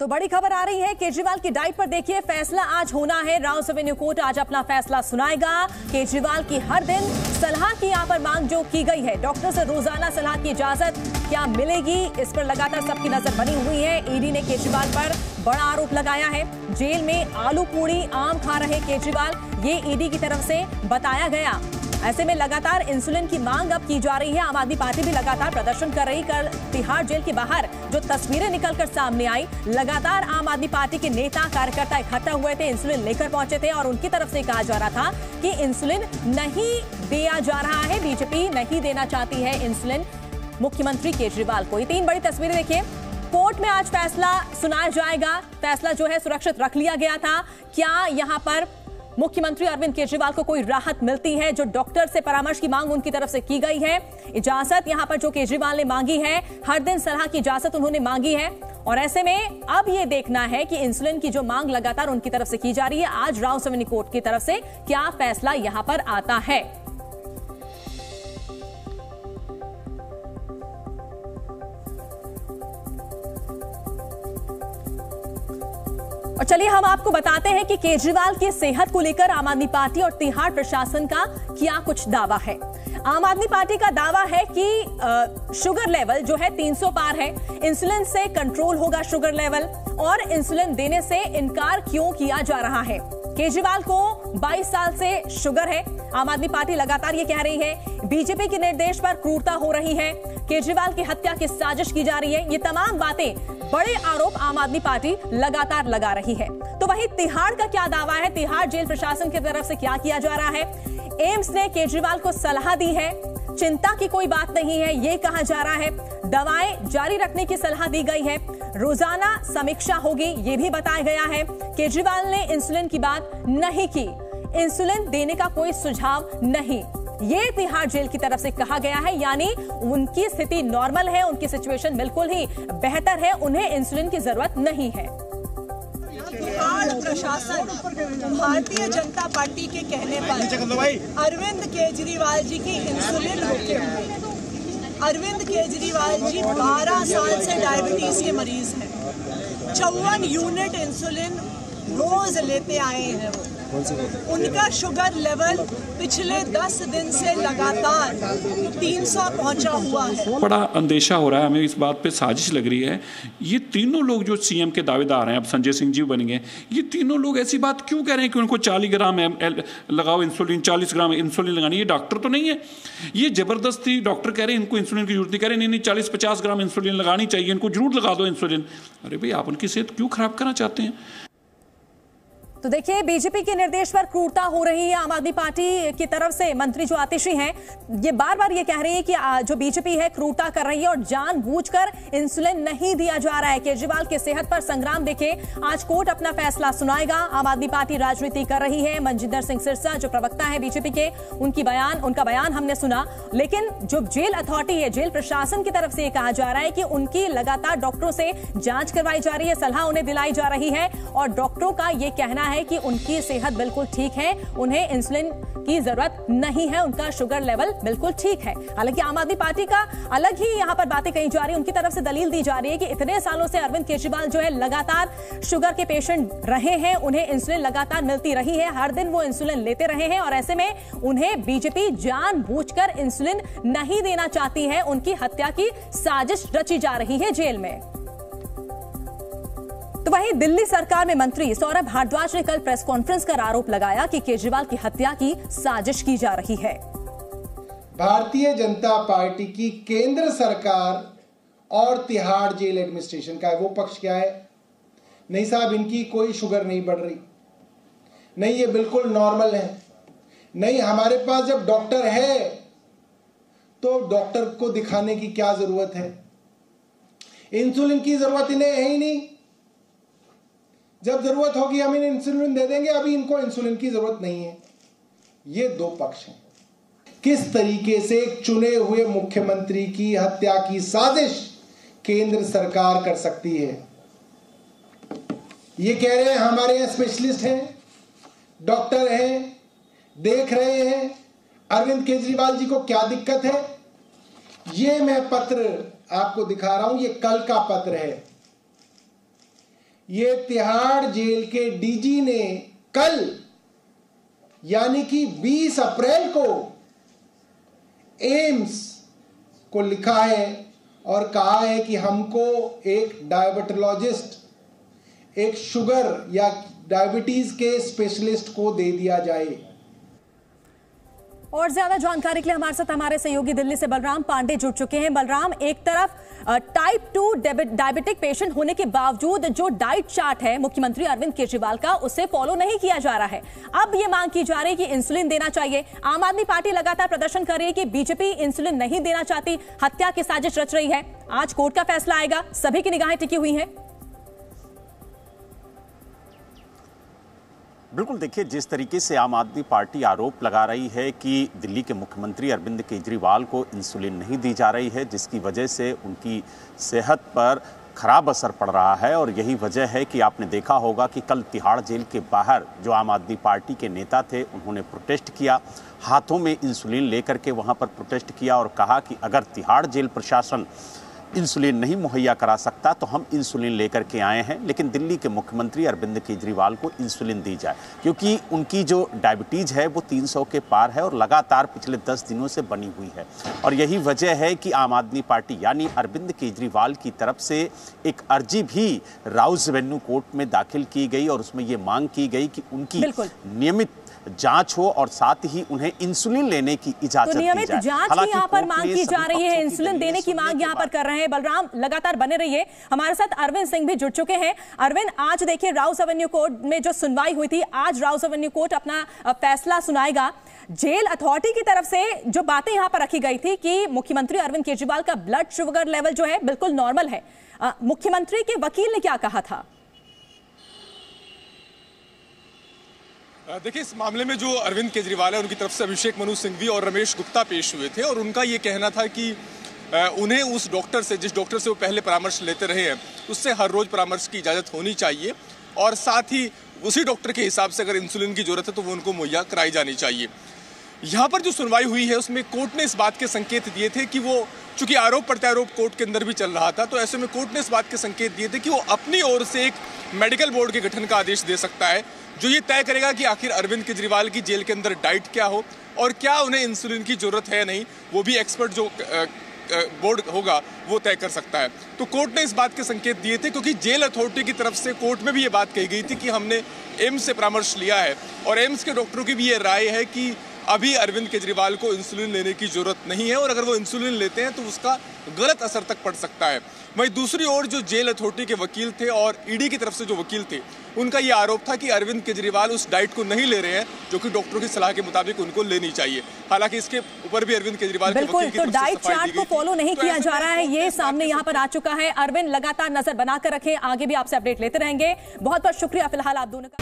तो बड़ी खबर आ रही है, केजरीवाल की डाइट पर देखिए, फैसला आज होना है। राउस रेवेन्यू कोर्ट आज अपना फैसला सुनाएगा। केजरीवाल की हर दिन सलाह की यहाँ पर मांग जो की गई है। डॉक्टर से रोज़ाना सलाह की इजाज़त क्या मिलेगी? इस पर लगातार सबकी नज़र बनी हुई है। ईडी ने केजरीवाल पर बड़ा आरोप लगाया है। जेल में आलू पूड़ी आम खा रहे केजरीवाल, ये ईडी की तरफ़ से बताया गया। ऐसे में लगातार इंसुलिन की मांग अब की जा रही है। आम आदमी पार्टी भी लगातार प्रदर्शन कर रही, कल तिहाड़ जेल के बाहर जो तस्वीरें निकलकर सामने आई, लगातार आम आदमी पार्टी के नेता, कार्यकर्ता इकट्ठा हुए थे इंसुलिन लेकर पहुँचे थे और उनकी तरफ़ से कहा जा रहा था कि इंसुलिन नहीं दिया जा रहा है। बीजेपी नहीं देना चाहती है इंसुलिन मुख्यमंत्री केजरीवाल को ये तीन बड़ी तस्वीरें देखिए। कोर्ट में आज फैसला सुनाया जाएगा। फैसला जो है सुरक्षित रख लिया गया था। क्या यहाँ पर मुख्यमंत्री अरविंद केजरीवाल को कोई राहत मिलती है जो डॉक्टर से परामर्श की मांग उनकी तरफ़ से की गई है? इजाज़त यहाँ पर जो केजरीवाल ने मांगी है, हर दिन सलाह की इजाज़त उन्होंने मांगी है। और ऐसे में अब यह देखना है कि इंसुलिन की जो मांग लगातार उनकी तरफ़ से की जा रही है, आज राव सेवनी कोर्ट की तरफ़ से क्या फैसला यहाँ पर आता है? और चलिए हम आपको बताते हैं कि केजरीवाल की सेहत को लेकर आम आदमी पार्टी और तिहाड़ प्रशासन का क्या कुछ दावा है। आम आदमी पार्टी का दावा है कि शुगर लेवल जो है 300 पार है। इंसुलिन से कंट्रोल होगा शुगर लेवल और इंसुलिन देने से इनकार क्यों किया जा रहा है? केजरीवाल को 22 साल से शुगर है। आम आदमी पार्टी लगातार ये कह रही है, बीजेपी के निर्देश पर क्रूरता हो रही है। केजरीवाल की हत्या की साजिश की जा रही है। ये तमाम बातें बड़े आरोप आम आदमी पार्टी लगातार लगा रही है। तो वही तिहाड़ का क्या दावा है? तिहाड़ जेल प्रशासन की तरफ़ से क्या किया जा रहा है? एम्स ने केजरीवाल को सलाह दी है। चिंता की कोई बात नहीं है। ये कहा जा रहा है दवाएँ जारी रखने की सलाह दी गई है। रोज़ाना समीक्षा होगी ये भी बताया गया है केजरीवाल ने इंसुलिन की बात नहीं की। इंसुलिन देने का कोई सुझाव नहीं। ये तिहाड़ जेल की तरफ़ से कहा गया है यानी उनकी स्थिति नॉर्मल है उनकी सिचुएशन बिल्कुल ही बेहतर है उन्हें इंसुलिन की ज़रूरत नहीं है। प्रशासन भारतीय जनता पार्टी के कहने पर अरविंद केजरीवाल जी की इंसुलिन रोके अरविंद केजरीवाल जी 12 साल से डायबिटीज़ के मरीज़ हैं। चौवन यूनिट इंसुलिन रोज लेते आए हैं वो। उनका शुगर लेवल पिछले 10 दिन से लगातार 300 पहुँचा हुआ है। बड़ा अंदेशा हो रहा है, हमें इस बात पे साजिश लग रही है। ये तीनों लोग जो सीएम के दावेदार हैं, अब संजय सिंह जी बन गए, ये तीनों लोग ऐसी बात क्यों कह रहे हैं कि उनको 40 ग्राम लगाओ इंसुलिन 40 ग्राम इंसुलिन लगानी ये डॉक्टर तो नहीं है। ये ज़बरदस्ती डॉक्टर कह रहे हैं, इनको इंसुलिन की ज़रूरत नहीं, कह रहे नहीं नहीं, चालीस, पचास ग्राम इंसुलिन लगानी चाहिए, इनको ज़रूर लगा दो इंसुलिन। अरे भाई, आप उनकी सेहत क्यों खराब करना चाहते हैं? तो देखिए, बीजेपी के निर्देश पर क्रूरता हो रही है, आम आदमी पार्टी की तरफ़ से मंत्री जो आतिशी हैं, ये बार बार ये कह रही है कि जो बीजेपी है, क्रूरता कर रही है और जानबूझकर इंसुलिन नहीं दिया जा रहा है। केजरीवाल के सेहत पर संग्राम देखे, आज कोर्ट अपना फैसला सुनाएगा। आम आदमी पार्टी राजनीति कर रही है, मनजिंदर सिंह सिरसा, जो प्रवक्ता है बीजेपी के, उनकी बयान, उनका बयान हमने सुना। लेकिन जो जेल अथॉरिटी है, जेल प्रशासन की तरफ़ से ये कहा जा रहा है कि उनकी लगातार डॉक्टरों से जाँच करवाई जा रही है, सलाह उन्हें दिलाई जा रही है और डॉक्टरों का ये कहना है कि उनकी सेहत बिल्कुल ठीक है, उन्हें इंसुलिन की ज़रूरत नहीं है, उनका शुगर लेवल बिल्कुल ठीक है। हालाँकि आम आदमी पार्टी का अलग ही यहाँ पर बातें कही जा रही है, उनकी तरफ़ से दलील दी जा रही है कि इतने सालों से अरविंद केजरीवाल जो है लगातार शुगर के पेशेंट रहे हैं, उन्हें इंसुलिन लगातार मिलती रही है, हर दिन वो इंसुलिन लेते रहे हैं और ऐसे में उन्हें बीजेपी जानबूझकर इंसुलिन नहीं देना चाहती है, उनकी हत्या की साजिश रची जा रही है जेल में। तो वहीं दिल्ली सरकार में मंत्री सौरभ भारद्वाज ने कल प्रेस कॉन्फ्रेंस कर आरोप लगाया कि केजरीवाल की हत्या की साजिश की जा रही है। भारतीय जनता पार्टी की केंद्र सरकार और तिहाड़ जेल एडमिनिस्ट्रेशन का है, वो पक्ष क्या है? नहीं साहब, इनकी कोई शुगर नहीं बढ़ रही। नहीं, ये बिल्कुल नॉर्मल है। नहीं, हमारे पास जब डॉक्टर है तो डॉक्टर को दिखाने की क्या ज़रूरत है? इंसुलिन की ज़रूरत इन्हें है ही नहीं। जब ज़रूरत होगी हम इन्हें इंसुलिन दे देंगे, अभी इनको इंसुलिन की ज़रूरत नहीं है। ये दो पक्ष हैं। किस तरीके से चुने हुए मुख्यमंत्री की हत्या की साजिश केंद्र सरकार कर सकती है? ये कह रहे हैं, हमारे यहाँ स्पेशलिस्ट हैं डॉक्टर हैं, देख रहे हैं, अरविंद केजरीवाल जी को क्या दिक्कत है? ये मैं पत्र आपको दिखा रहा हूँ, ये कल का पत्र है। ये तिहाड़ जेल के डीजी ने कल, यानी कि 20 अप्रैल को एम्स को लिखा है और कहा है कि हमको एक डायबिटोलॉजिस्ट, एक शुगर या डायबिटीज़ के स्पेशलिस्ट को दे दिया जाए। और ज़्यादा जानकारी के लिए हमारे साथ हमारे सहयोगी दिल्ली से बलराम पांडे जुड़ चुके हैं। बलराम, एक तरफ़ टाइप टू डायबिटिक पेशेंट होने के बावजूद जो डाइट चार्ट है, मुख्यमंत्री अरविंद केजरीवाल का, उसे फॉलो नहीं किया जा रहा है। अब ये मांग की जा रही है कि इंसुलिन देना चाहिए। आम आदमी पार्टी लगातार प्रदर्शन कर रही है कि बीजेपी इंसुलिन नहीं देना चाहती। हत्या की साजिश रच रही है। आज कोर्ट का फैसला आएगा। सभी की निगाहें टिकी हुई हैं। बिल्कुल देखिए, जिस तरीके से आम आदमी पार्टी आरोप लगा रही है कि दिल्ली के मुख्यमंत्री अरविंद केजरीवाल को इंसुलिन नहीं दी जा रही है, जिसकी वजह से उनकी सेहत पर खराब असर पड़ रहा है और यही वजह है कि आपने देखा होगा कि कल तिहाड़ जेल के बाहर जो आम आदमी पार्टी के नेता थे, उन्होंने प्रोटेस्ट किया। हाथों में इंसुलिन लेकर के वहाँ पर प्रोटेस्ट किया और कहा कि अगर तिहाड़ जेल प्रशासन इंसुलिन नहीं मुहैया करा सकता तो हम इंसुलिन लेकर के आए हैं। लेकिन दिल्ली के मुख्यमंत्री अरविंद केजरीवाल को इंसुलिन दी जाए क्योंकि उनकी जो डायबिटीज़ है वो 300 के पार है और लगातार पिछले 10 दिनों से बनी हुई है। और यही वजह है कि आम आदमी पार्टी यानी अरविंद केजरीवाल की तरफ़ से एक अर्जी भी राउज रेवेन्यू कोर्ट में दाखिल की गई और उसमें ये मांग की गई कि उनकी नियमित जाँच हो और साथ ही उन्हें इंसुलिन लेने की इजाज़त तो नियमित जाँच यहाँ पर मांग की जा रही है इंसुलिन देने की मांग यहाँ पर कर रहे हैं। बलराम लगातार बने रहिए। हमारे साथ अरविंद सिंह भी जुड़ चुके हैं। अरविंद, आज देखिए राउस एवेन्यू कोर्ट में जो सुनवाई हुई थी, आज राउस एवेन्यू कोर्ट अपना फैसला सुनाएगा। जेल अथॉरिटी की तरफ़ से जो बातें यहाँ पर रखी गई थी कि मुख्यमंत्री अरविंद केजरीवाल का ब्लड शुगर लेवल जो है बिल्कुल नॉर्मल है। मुख्यमंत्री के वकील ने क्या कहा था? देखिए, इस मामले में जो अरविंद केजरीवाल है, उनकी तरफ़ से अभिषेक मनु सिंघवी और रमेश गुप्ता पेश हुए थे और उनका ये कहना था कि उन्हें उस डॉक्टर से, जिस डॉक्टर से वो पहले परामर्श लेते रहे हैं, उससे हर रोज परामर्श की इजाज़त होनी चाहिए और साथ ही उसी डॉक्टर के हिसाब से अगर इंसुलिन की ज़रूरत है तो वो उनको मुहैया कराई जानी चाहिए। यहाँ पर जो सुनवाई हुई है, उसमें कोर्ट ने इस बात के संकेत दिए थे कि वो, चूँकि आरोप प्रत्यारोप कोर्ट के अंदर भी चल रहा था तो ऐसे में कोर्ट ने इस बात के संकेत दिए थे कि वो अपनी ओर से एक मेडिकल बोर्ड के गठन का आदेश दे सकता है, जो ये तय करेगा कि आखिर अरविंद केजरीवाल की जेल के अंदर डाइट क्या हो और क्या उन्हें इंसुलिन की ज़रूरत है नहीं, वो भी एक्सपर्ट जो बोर्ड होगा, वो तय कर सकता है। तो कोर्ट ने इस बात के संकेत दिए थे, क्योंकि जेल अथॉरिटी की तरफ़ से कोर्ट में भी ये बात कही गई थी कि हमने एम्स से परामर्श लिया है। और एम्स के डॉक्टरों की भी ये राय है कि अभी अरविंद केजरीवाल को इंसुलिन लेने की ज़रूरत नहीं है और अगर वो इंसुलिन लेते हैं तो उसका गलत असर तक पड़ सकता है। वहीं दूसरी ओर जो जेल अथॉरिटी के वकील थे और ईडी की तरफ़ से जो वकील थे उनका ये आरोप था कि अरविंद केजरीवाल उस डाइट को नहीं ले रहे हैं जो कि डॉक्टरों की सलाह के मुताबिक उनको लेनी चाहिए। हालाँकि इसके ऊपर भी अरविंद केजरीवाल बिल्कुल तो डाइट चार्ट को फॉलो नहीं तो किया जा रहा है ये सामने यहाँ पर आ चुका है। अरविंद लगातार नज़र बनाकर रखे आगे भी आपसे अपडेट लेते रहेंगे। बहुत बहुत शुक्रिया फ़िलहाल आप दोनों का।